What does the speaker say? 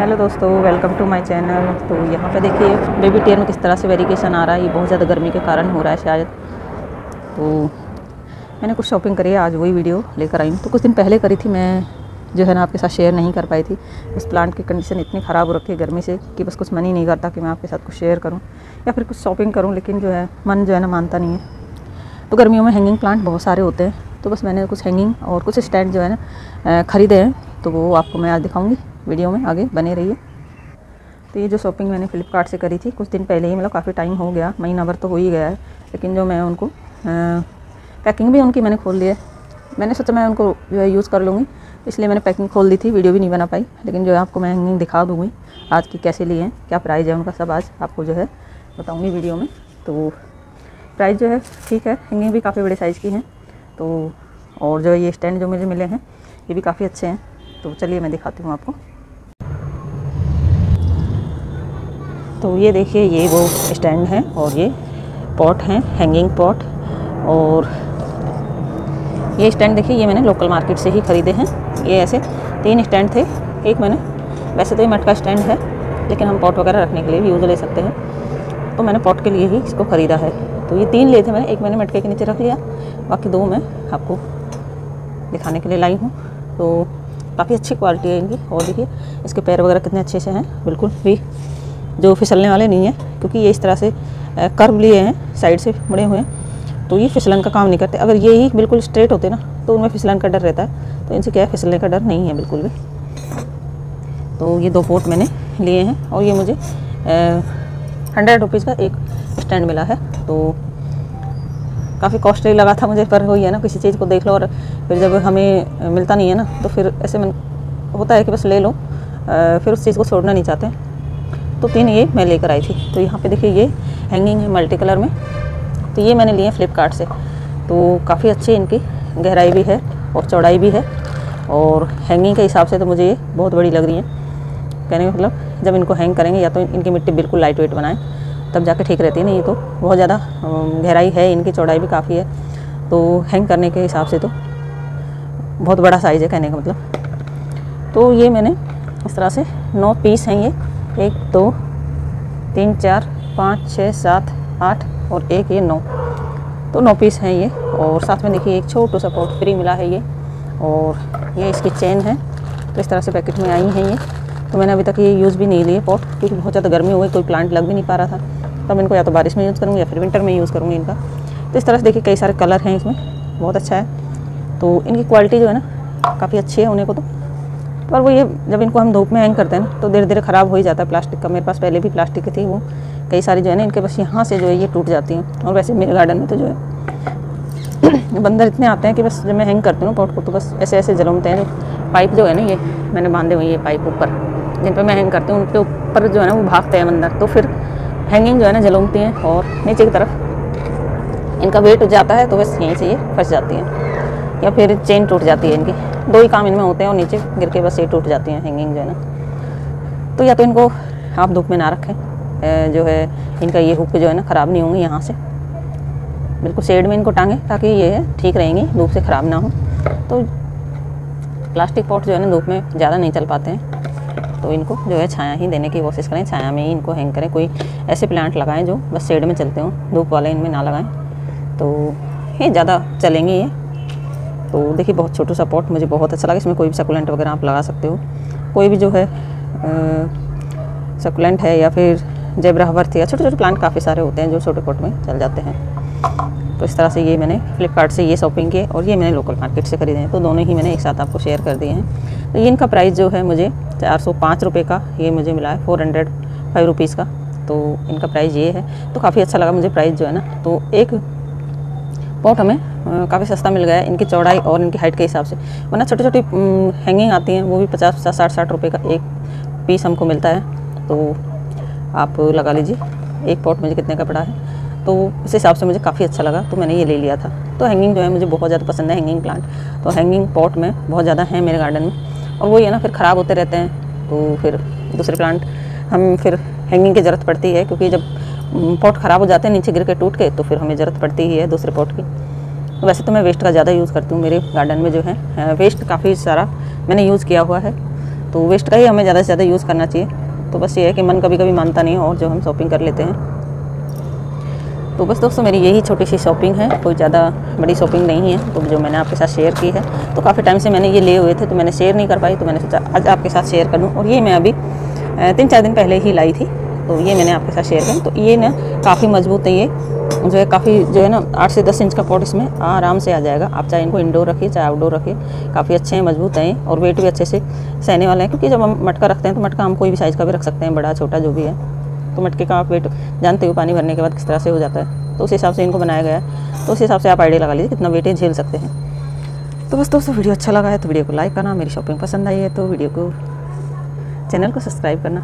Hello दोस्तों welcome to my channel तो यहाँ पे देखिए बेबी टेयर में किस तरह से वेरिकेशन आ रहा है, ये बहुत ज़्यादा गर्मी के कारण हो रहा है शायद। तो मैंने कुछ शॉपिंग करी है, आज वही वीडियो लेकर आई हूँ। तो कुछ दिन पहले करी थी मैं, जो है ना, आपके साथ शेयर नहीं कर पाई थी। उस प्लांट की कंडीशन इतनी ख़राब हो रखी है गर्मी से, कि बस कुछ मन ही नहीं करता कि मैं आपके साथ कुछ शेयर करूँ, या फिर कुछ शॉपिंग करूँ, लेकिन जो है, मन जो है ना, मानता नहीं है। तो गर्मियों में हैंगिंग प्लांट बहुत सारे होते हैं। तो बस मैंने कुछ हैंगिंग और कुछ स्टैंड जो है ना ख़रीदे हैं। तो वो आपको मैं आज दिखाऊँगी। वीडियो में आगे बने रहिए। तो ये जो शॉपिंग मैंने फ़्लिपकार्ट से करी थी, कुछ दिन पहले ही मतलब काफ़ी टाइम हो गया, महीना भर तो हो ही गया है, लेकिन जो मैं उनको पैकिंग भी उनकी मैंने खोल ली है। मैंने सोचा मैं उनको जो है यूज़ कर लूँगी, इसलिए मैंने पैकिंग खोल दी थी, वीडियो भी नहीं बना पाई, लेकिन जो है आपको मैं हैंगिंग दिखा दूँगी, आज की कैसे लिए हैं, क्या प्राइस है उनका सब आज आपको जो है बताऊँगी वीडियो में। तो प्राइस जो है ठीक है हैंगिंग भी काफ़ी बड़े साइज़ की हैं तो और जो ये स्टैंड जो मुझे मिले हैं, ये भी काफ़ी अच्छे हैं। तो चलिए मैं दिखाती हूँ आपको। तो ये देखिए, ये वो स्टैंड है और ये पॉट हैं हैंगिंग पॉट और ये स्टैंड देखिए, ये मैंने लोकल मार्केट से ही ख़रीदे हैं। ये ऐसे तीन स्टैंड थे। एक मैंने, वैसे तो ये मटका स्टैंड है, लेकिन हम पॉट वगैरह रखने के लिए भी यूज़ ले सकते हैं। तो मैंने पॉट के लिए ही इसको ख़रीदा है। तो ये तीन लिए थे मैंने, एक मैंने मटके के नीचे रख लिया, बाकी दो मैं आपको दिखाने के लिए लाई हूँ। तो काफ़ी अच्छी क्वालिटी इनकी। और देखिए, इसके पैर वगैरह कितने अच्छे से हैं, बिल्कुल भी जो फिसलने वाले नहीं हैं, क्योंकि ये इस तरह से कर्व लिए हैं, साइड से मुड़े हुए हैं। तो ये फिसलन का काम नहीं करते। अगर ये ही बिल्कुल स्ट्रेट होते ना तो उनमें फिसलन का डर रहता है। तो इनसे क्या है, फिसलने का डर नहीं है बिल्कुल भी। तो ये दो पोर्ट मैंने लिए हैं और ये मुझे हंड्रेड रुपीज़ का एक स्टैंड मिला है। तो काफ़ी कॉस्टली लगा था मुझे, पर वही है ना, किसी चीज़ को देख लो और फिर जब हमें मिलता नहीं है ना तो फिर ऐसे मन, होता है कि बस ले लो फिर उस चीज़ को छोड़ना नहीं चाहते। तो तीन ये मैं लेकर आई थी। तो यहाँ पे देखिए ये हैंगिंग है मल्टी कलर में। तो ये मैंने लिए हैं फ्लिपकार्ट से। तो काफ़ी अच्छी इनकी, गहराई भी है और चौड़ाई भी है। और हैंगिंग के हिसाब से तो मुझे ये बहुत बड़ी लग रही है। कहने का मतलब जब इनको हैंग करेंगे या तो इनकी मिट्टी बिल्कुल लाइट वेट बनाएँ, तब जाके ठीक रहती है नहीं तो। बहुत ज़्यादा गहराई है, इनकी चौड़ाई भी काफ़ी है। तो हैंग करने के हिसाब से तो बहुत बड़ा साइज़ है कहने का मतलब। तो ये मैंने इस तरह से नौ पीस हैं ये। एक, दो, तीन, चार, पाँच, छः, सात, आठ और एक, ये नौ। तो नौ पीस हैं ये और साथ में देखिए एक छोटू सा पॉट फ्री मिला है ये और ये इसकी चेन है। तो इस तरह से पैकेट में आई हैं ये। तो मैंने अभी तक ये यूज़ भी नहीं लिए पॉट क्योंकि बहुत ज़्यादा गर्मी हो गई, कोई प्लांट लग भी नहीं पा रहा था। तब इनको या तो बारिश में यूज़ करूँगी या फिर विंटर में यूज़ करूँगी इनका। तो इस तरह से देखिए कई सारे कलर हैं इसमें, बहुत अच्छा है। तो इनकी क्वालिटी जो है ना, काफ़ी अच्छी है उन्हें को तो। पर वो ये जब इनको हम धूप में हैंग करते हैं तो धीरे धीरे ख़राब हो ही जाता है प्लास्टिक का। मेरे पास पहले भी प्लास्टिक की थी वो। कई सारी जो है ना, इनके बस यहाँ से जो है ये टूट जाती हैं। और वैसे मेरे गार्डन में तो जो है, बंदर इतने आते हैं कि बस जब मैं हैंग करती हूँ पॉट को तो बस ऐसे ऐसे जलमते हैं। जो पाइप जो है ना ये, मैंने बांधे हुए ये पाइप ऊपर, जिन पर मैं हैंग करती हूँ, उनके ऊपर जो है ना वो भागते हैं बंदर। तो फिर हैंगिंग जो है ना जलूमती हैं और नीचे की तरफ़ इनका वेट जाता है तो बस यहीं से ये फंस जाती हैं। या फिर चेन टूट जाती है इनकी। दो ही काम इनमें होते हैं और नीचे गिर के बस ये टूट जाती हैं हैंगिंग जो है ना। तो या तो इनको आप धूप में ना रखें। जो है, इनका ये हुक जो है ना ख़राब नहीं होंगे यहाँ से। बिल्कुल शेड में इनको टांगे ताकि ये ठीक रहेंगी, धूप से ख़राब ना हो। तो प्लास्टिक पॉट जो है ना धूप में ज़्यादा नहीं चल पाते हैं। तो इनको जो है छाया ही देने की कोशिश करें। छाया में ही इनको हैंग करें। कोई ऐसे प्लांट लगाएँ जो बस शेड में चलते हों, धूप वाले इनमें ना लगाएँ। तो ये ज़्यादा चलेंगे ये। तो देखिए, बहुत छोटू सा पॉट मुझे बहुत अच्छा लगा। इसमें कोई भी सकुलेंट वगैरह आप लगा सकते हो। कोई भी जो है सकुलेंट है या फिर जेबरा हवर्थ या छोटे छोटे प्लांट काफ़ी सारे होते हैं जो छोटे पॉट में चल जाते हैं। तो इस तरह से ये मैंने फ्लिपकार्ट से ये शॉपिंग किए और ये मैंने लोकल मार्केट से ख़रीदे हैं। तो दोनों ही मैंने एक साथ आपको शेयर कर दिए हैं। तो ये इनका प्राइस जो है मुझे चार सौ पाँच रुपये का ये मुझे मिला है फोर हंड्रेड फाइव रुपीज़ का। तो इनका प्राइस ये है। तो काफ़ी अच्छा लगा मुझे प्राइस जो है ना। तो एक पॉट हमें काफ़ी सस्ता मिल गया है, इनकी चौड़ाई और इनकी हाइट के हिसाब से। वरना छोटी छोटी हैंगिंग आती हैं, वो भी पचास पचास, साठ साठ रुपये का एक पीस हमको मिलता है। तो आप लगा लीजिए, एक पॉट मुझे कितने का पड़ा है। तो उस हिसाब से मुझे काफ़ी अच्छा लगा तो मैंने ये ले लिया था। तो हैंगिंग जो है, मुझे बहुत ज़्यादा पसंद है हैंगिंग प्लांट तो हैंगिंग पॉट में बहुत ज़्यादा हैं मेरे गार्डन में। और वही है ना, फिर ख़राब होते रहते हैं तो फिर दूसरे प्लांट हम फिर हैंगिंग की ज़रूरत पड़ती है, क्योंकि जब पॉट ख़राब हो जाते हैं, नीचे गिर के टूट के तो फिर हमें ज़रूरत पड़ती ही है दूसरे पॉट की। वैसे तो मैं वेस्ट का ज़्यादा यूज़ करती हूँ, मेरे गार्डन में जो है वेस्ट काफ़ी सारा मैंने यूज़ किया हुआ है। तो वेस्ट का ही हमें ज़्यादा से ज़्यादा यूज़ करना चाहिए। तो बस ये है कि मन कभी कभी मानता नहीं और जो हम शॉपिंग कर लेते हैं। तो बस दोस्तों, मेरी यही छोटी सी शॉपिंग है, कोई ज़्यादा बड़ी शॉपिंग नहीं है। तो जो मैंने आपके साथ शेयर की है तो काफ़ी टाइम से मैंने ये लिए हुए थे तो मैंने शेयर नहीं कर पाई तो मैंने सोचा आज आपके साथ शेयर कर लूँ। और ये मैं अभी तीन चार दिन पहले ही लाई थी। तो ये मैंने आपके साथ शेयर करी तो ये ना काफ़ी मज़बूत है ये। जो है काफ़ी जो है ना आठ से दस इंच का पॉट इसमें आराम से आ जाएगा। आप चाहे इनको इंडोर रखिए, चाहे आउटडोर रखिए, काफ़ी अच्छे हैं, मज़बूत हैं और वेट भी अच्छे से सहने वाले हैं। क्योंकि जब हम मटका रखते हैं तो मटका हम कोई भी साइज़ का भी रख सकते हैं, बड़ा, छोटा, जो भी है। तो मटके का आप वेट जानते हो, पानी भरने के बाद किस तरह से हो जाता है। तो उस हिसाब से इनको बनाया गया है। तो उस हिसाब से आप आइडिया लगा लीजिए कितना वेटेज झेल सकते हैं। तो बस दोस्तों, वीडियो अच्छा लगा है तो वीडियो को लाइक करना, मेरी शॉपिंग पसंद आई है तो वीडियो को, चैनल को सब्सक्राइब करना।